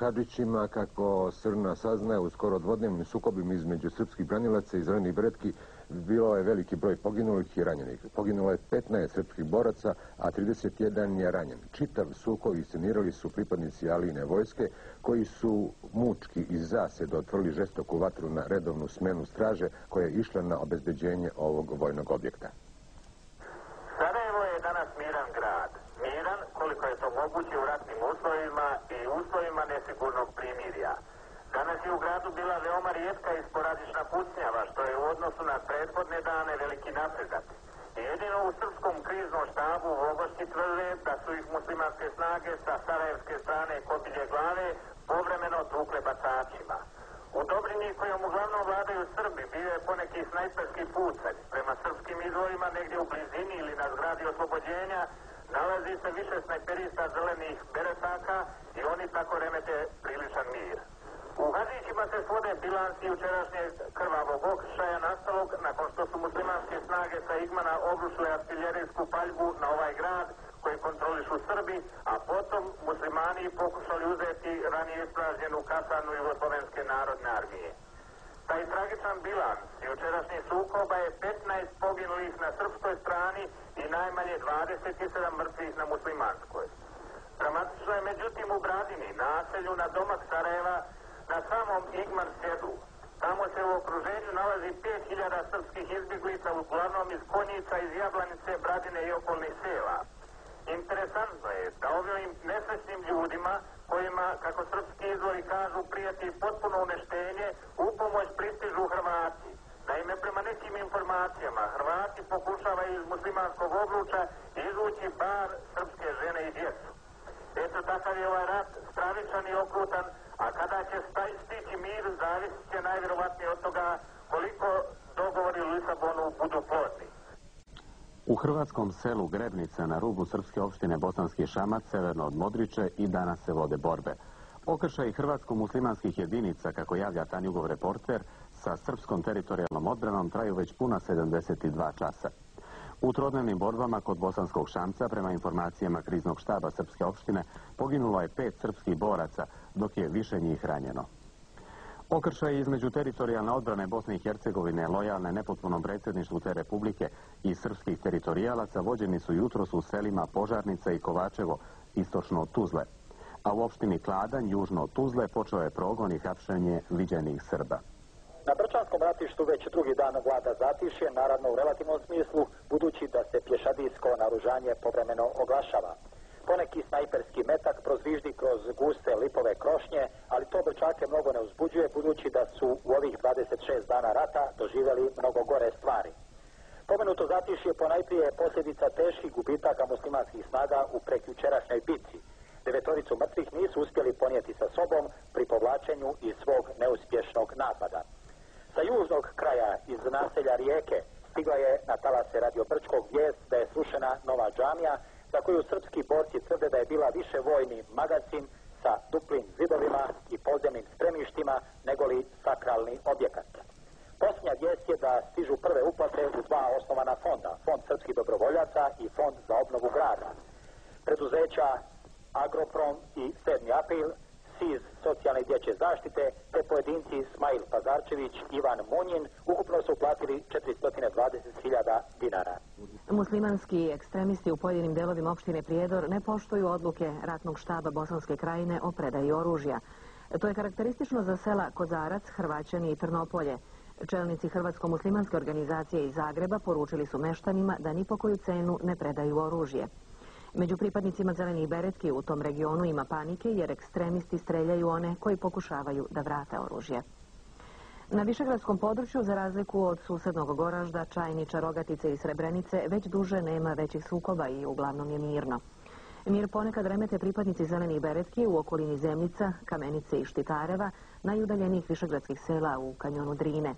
Hadžićima, kako Srna saznaje, u skoro dvodnevnim sukobima između srpskih branilaca i zelenih beretki bilo je veliki broj poginulih i ranjenih. Poginulo je 15 srpskih boraca, a 31 je ranjen. Čitav sukob iscenirali su pripadnici Aline vojske, koji su mučki iz zaseda otvorili žestoku vatru na redovnu smenu straže koja je išla na obezbeđenje ovog vojnog objekta. Sarajevo je danas miran grad. Miran koliko je to moguće u ratnim uslovima i uslovima nesigurnog primirja. Danas je u gradu bila veoma rijetka i sporadična pucnjava, što je u odnosu na prethodne dane veliki napredak. Jedino u srpskom kriznom štabu u Ogošći tvrde da su ih muslimanske snage sa sarajevske strane kobilje glave povremeno tukle bacačima. U Dobrinji kojom uglavnom vladaju Srbi bio je poneki snajperski pucanj. Prema srpskim izvorima negdje u blizini ili na zgradi oslobođenja nalazi se više snajperista zelenih beretaka i oni tako remete priličan mir. U Hadžićima se svode bilansi jučerašnjeg krvavog okršaja nastalog nakon što su muslimanske snage sa Igmana obrušile artiljerijsku paljbu na ovaj grad koji kontrolišu Srbi, a potom muslimani pokušali uzeti ranije ispražnjenu kasanu Jugoslovenske narodne armije. Tragičan bilans jučerašnjih sukoba je 15 poginulih na srpskoj strani i najmanje 27 mrtvih na muslimanskoj. Dramatično je međutim u Bradini, naselju na domak Sarajeva, na samom Igman sjedu. Tamo se u okruženju nalazi 5000 srpskih izbjeglica, uglavnom iz Konjica, iz Jablanice, Bradine i okolnih sela. Interesantno je da ovim nesrećnim ljudima, kojima, kako srpski izvori kažu, prijeti potpuno uništenje, u pomoć pristižu Hrvati. Naime, prema nekim informacijama, Hrvati pokušavaju iz muslimanskog obruča izvući bar srpske žene i djecu. Eto, takav je ovaj rat, stravičan i okrutan, a kada će stići mir, zavisit će najvjerovatnije od toga koliko dogovori u Lisabonu budu plodni. U hrvatskom selu Grebnica na rubu srpske opštine Bosanski Šamac, severno od Modriče, i danas se vode borbe. Okršaj hrvatsko-muslimanskih jedinica, kako javlja Tanjugov reporter, sa srpskom teritorijalnom odbranom traju već puna 72 časa. U trodnevnim borbama kod Bosanskog Šamca, prema informacijama kriznog štaba Srpske opštine, poginulo je pet srpskih boraca, dok je više njih ranjeno. Okršaj između teritorijalne odbrane Bosne i Hercegovine, lojalne nepotpunom predsjedništvu te republike i srpskih teritorijalaca vođeni su jutros u selima Požarnica i Kovačevo, istočno od Tuzle. A u opštini Kladanj, južno od Tuzle, počeo je progon i hapšenje viđenih Srba. Na Brčanskom ratištu već drugi dan vlada zatišje, naravno u relativnom smislu, budući da se pješadijsko naružanje povremeno oglašava. Poneki snajperski metak prozviždi kroz guste lipove krošnje, uzbuđuje, budući da su u ovih 26 dana rata doživjeli mnogo gore stvari. Pomenuto zatišje ponajprije posljedica teških gubitaka muslimanskih snaga u prekjučerašnjoj bitci. Devetoricu mrtvih nisu uspjeli ponijeti sa sobom pri povlačenju iz svog neuspješnog napada. Sa južnog kraja iz naselja Rijeke stigla je na talase radio Brčkog vijest da je srušena nova džamija za koju srpski borci tvrde da je bila više vojni magazin sa duplim zidovima i negoli sakralni objekat. Posljednja vijest je da stižu prve uplate u dva osnovana fonda, Fond srpskih dobrovoljaca i Fond za obnovu grada. Preduzeća Agroprom i 7. april SIZ socijalne dječje zaštite, te pojedinci Smajl Pazarčević, Ivan Munjin, ukupno su uplatili 420.000 dinara. Muslimanski ekstremisti u pojedinim delovima opštine Prijedor ne poštuju odluke ratnog štaba Bosanske krajine o predaji oružja. To je karakteristično za sela Kozarac, Hrvaćani i Trnopolje. Čelnici Hrvatsko-muslimanske organizacije iz Zagreba poručili su meštanima da ni po koju cenu ne predaju oružje. Među pripadnicima zelenih beretki u tom regionu ima panike jer ekstremisti streljaju one koji pokušavaju da vrate oružje. Na Višegradskom području, za razliku od susednog Goražda, Čajniča, Rogatice i Srebrenice, već duže nema većih sukoba i uglavnom je mirno. Mir ponekad remete pripadnici zelenih beretki u okolini Zemljica, Kamenice i Štitareva, najudaljenijih višegradskih sela u kanjonu Drine.